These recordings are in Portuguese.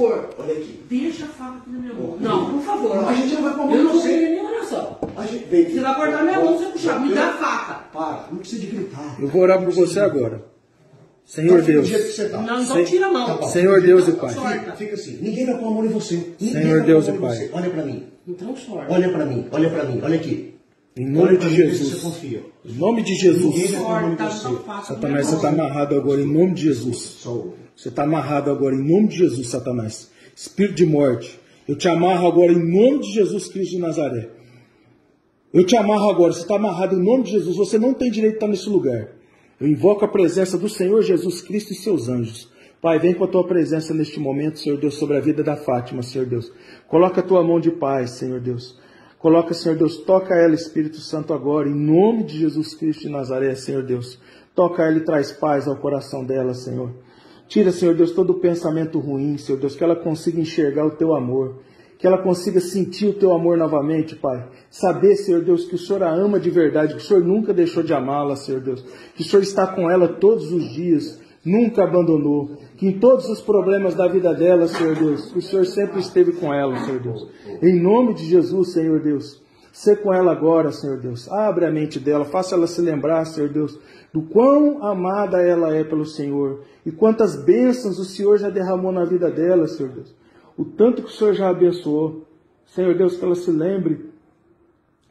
for, Olha aqui. deixa a faca aqui na minha mão. Não, por favor. A gente não vai pôr a mão Eu não tenho nenhuma oração. A gente, vem aqui. Você vai cortar minha mão, você puxar. Me dá a faca. Para, não precisa de gritar. Eu vou orar por você agora. Senhor Tá Deus. tá. Não, então tira a mão. Tá. Senhor Deus e Pai. Fica assim, ninguém vai pôr a mão em você. Ninguém Senhor Deus e Pai. Olha pra mim. Então sorta. Olha pra mim, olha pra mim, olha aqui. Em nome de Jesus. Você. Em nome de Jesus. você. Satanás, você minha está amarrado agora em nome de Jesus. Você está amarrado agora em nome de Jesus, Satanás. Espírito de morte. Eu te amarro agora em nome de Jesus Cristo de Nazaré. Eu te amarro agora. Você está amarrado em nome de Jesus. Você não tem direito de estar nesse lugar. Eu invoco a presença do Senhor Jesus Cristo e seus anjos. Pai, vem com a tua presença neste momento, Senhor Deus, sobre a vida da Fátima, Senhor Deus. Coloca a tua mão de paz, Senhor Deus. Coloca, Senhor Deus, toca ela, Espírito Santo, agora, em nome de Jesus Cristo de Nazaré, Senhor Deus. Toca ela e traz paz ao coração dela, Senhor. Tira, Senhor Deus, todo o pensamento ruim, Senhor Deus, que ela consiga enxergar o teu amor, que ela consiga sentir o teu amor novamente, Pai. Saber, Senhor Deus, que o Senhor a ama de verdade, que o Senhor nunca deixou de amá-la, Senhor Deus, que o Senhor está com ela todos os dias, nunca abandonou, que em todos os problemas da vida dela, Senhor Deus, o Senhor sempre esteve com ela, Senhor Deus. Em nome de Jesus, Senhor Deus. Ser com ela agora, Senhor Deus. Abre a mente dela, faça ela se lembrar, Senhor Deus, do quão amada ela é pelo Senhor e quantas bênçãos o Senhor já derramou na vida dela, Senhor Deus. O tanto que o Senhor já abençoou. Senhor Deus, que ela se lembre,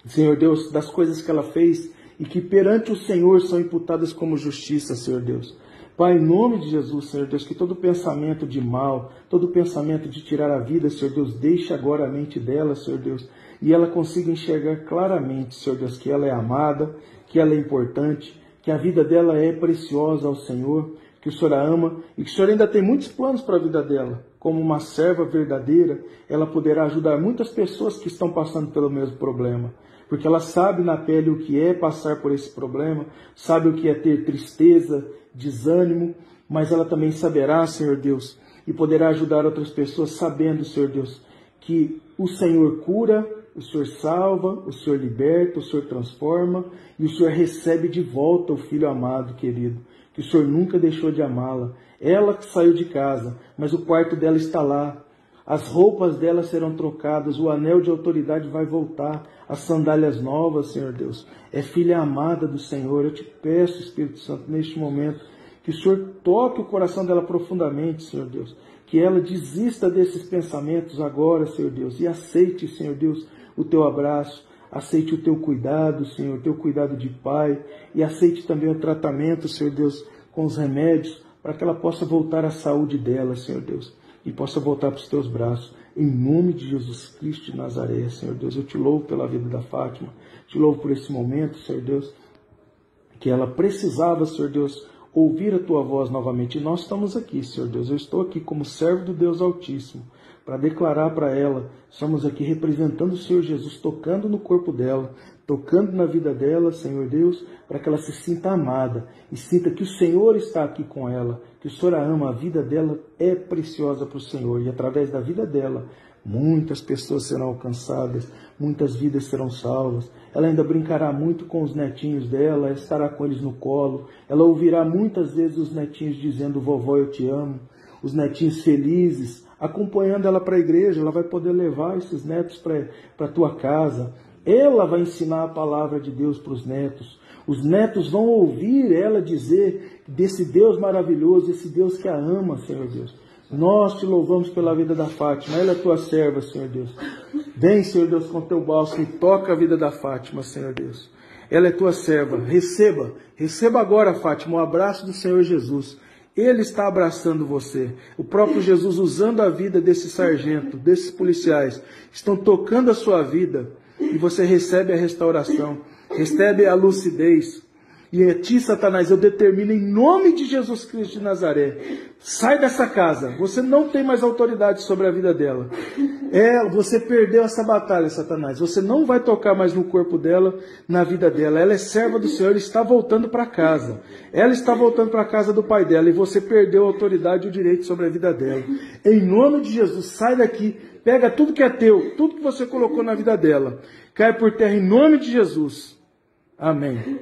Senhor Deus, das coisas que ela fez e que perante o Senhor são imputadas como justiça, Senhor Deus. Pai, em nome de Jesus, Senhor Deus, que todo pensamento de mal, todo pensamento de tirar a vida, Senhor Deus, deixe agora a mente dela, Senhor Deus, e ela consiga enxergar claramente, Senhor Deus, que ela é amada, que ela é importante, que a vida dela é preciosa ao Senhor, que o Senhor a ama e que o Senhor ainda tem muitos planos para a vida dela. Como uma serva verdadeira, ela poderá ajudar muitas pessoas que estão passando pelo mesmo problema. Porque ela sabe na pele o que é passar por esse problema, sabe o que é ter tristeza, desânimo, mas ela também saberá, Senhor Deus, e poderá ajudar outras pessoas sabendo, Senhor Deus, que o Senhor cura, o Senhor salva, o Senhor liberta, o Senhor transforma e o Senhor recebe de volta o filho amado, querido, que o Senhor nunca deixou de amá-la. Ela que saiu de casa, mas o quarto dela está lá. As roupas dela serão trocadas, o anel de autoridade vai voltar, as sandálias novas, Senhor Deus. É filha amada do Senhor. Eu te peço, Espírito Santo, neste momento, que o Senhor toque o coração dela profundamente, Senhor Deus. Que ela desista desses pensamentos agora, Senhor Deus, e aceite, Senhor Deus, o teu abraço, aceite o teu cuidado, Senhor, o teu cuidado de pai, e aceite também o tratamento, Senhor Deus, com os remédios, para que ela possa voltar à saúde dela, Senhor Deus, e possa voltar para os teus braços. Em nome de Jesus Cristo de Nazaré, Senhor Deus, eu te louvo pela vida da Fátima, te louvo por esse momento, Senhor Deus, que ela precisava, Senhor Deus, ouvir a tua voz novamente. E nós estamos aqui, Senhor Deus. Eu estou aqui como servo do Deus Altíssimo para declarar para ela. Estamos aqui representando o Senhor Jesus, tocando no corpo dela, tocando na vida dela, Senhor Deus, para que ela se sinta amada e sinta que o Senhor está aqui com ela, que o Senhor a ama, a vida dela é preciosa para o Senhor e através da vida dela muitas pessoas serão alcançadas, muitas vidas serão salvas. Ela ainda brincará muito com os netinhos dela, estará com eles no colo. Ela ouvirá muitas vezes os netinhos dizendo: Vovó, eu te amo. Os netinhos felizes, acompanhando ela para a igreja. Ela vai poder levar esses netos para a tua casa. Ela vai ensinar a palavra de Deus para os netos. Os netos vão ouvir ela dizer desse Deus maravilhoso, esse Deus que a ama, Senhor Deus. Nós te louvamos pela vida da Fátima. Ela é tua serva, Senhor Deus. Vem, Senhor Deus, com teu bálsamo e toca a vida da Fátima, Senhor Deus. Ela é tua serva. Receba, receba agora, Fátima, o abraço do Senhor Jesus. Ele está abraçando você. O próprio Jesus, usando a vida desse sargento, desses policiais, estão tocando a sua vida e você recebe a restauração, recebe a lucidez. E a ti, Satanás, eu determino em nome de Jesus Cristo de Nazaré. Sai dessa casa. Você não tem mais autoridade sobre a vida dela. É, você perdeu essa batalha, Satanás. Você não vai tocar mais no corpo dela, na vida dela. Ela é serva do Senhor, está voltando para casa. Ela está voltando para a casa do pai dela e você perdeu a autoridade e o direito sobre a vida dela. Em nome de Jesus, sai daqui. Pega tudo que é teu, tudo que você colocou na vida dela. Cai por terra em nome de Jesus. Amém.